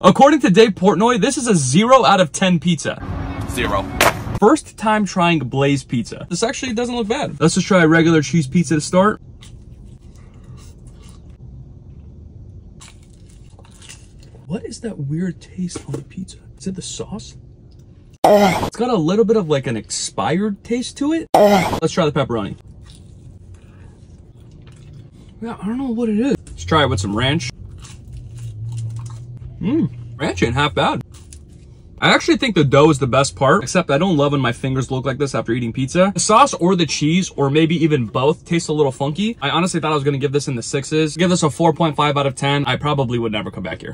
According to Dave Portnoy, this is a 0 out of 10 pizza. Zero. First time trying Blaze Pizza. This actually doesn't look bad. Let's just try a regular cheese pizza to start. What is that weird taste on the pizza? Is it the sauce? It's got a little bit of like an expired taste to it. Let's try the pepperoni. Yeah, I don't know what it is. Let's try it with some ranch. Mmm, ain't half bad. I actually think the dough is the best part, except I don't love when my fingers look like this after eating pizza. The sauce or the cheese, or maybe even both, tastes a little funky. I honestly thought I was gonna give this in the sixes. Give this a 4.5 out of 10. I probably would never come back here.